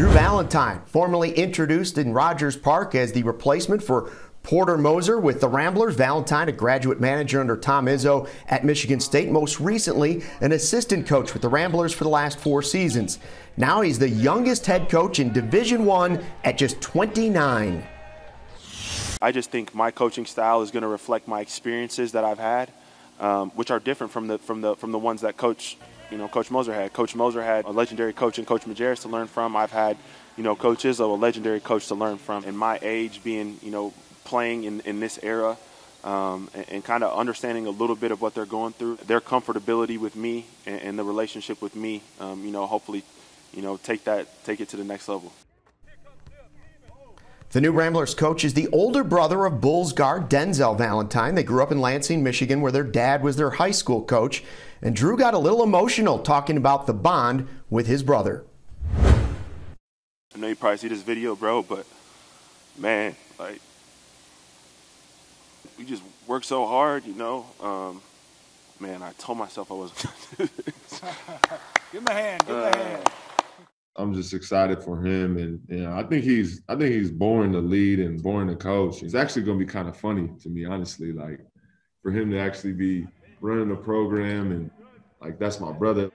Drew Valentine, formerly introduced in Rogers Park as the replacement for Porter Moser with the Ramblers. Valentine, a graduate manager under Tom Izzo at Michigan State. Most recently, an assistant coach with the Ramblers for the last four seasons. Now he's the youngest head coach in Division One at just 29. I just think my coaching style is going to reflect my experiences that I've had, um, which are different from the from the from the ones that Coach you know Coach Moser had. Coach Moser had a legendary coach and Coach Majerus to learn from. I've had you know coaches, a legendary coach to learn from. And my age, being you know playing in in this era. Um, and, and kind of understanding a little bit of what they're going through, their comfortability with me and, and the relationship with me, um, you know, hopefully, you know, take that, take it to the next level. The new Ramblers coach is the older brother of Bulls guard Denzel Valentine. They grew up in Lansing, Michigan, where their dad was their high school coach. And Drew got a little emotional talking about the bond with his brother. I know you probably see this video, bro, but man, like, we just work so hard, you know. Um, man, I told myself I wasn't. give him a hand. Give him a hand. I'm just excited for him, and you know, I think he's I think he's born to lead and born to coach. It's actually going to be kind of funny to me, honestly. Like for him to actually be running the program, and like that's my brother.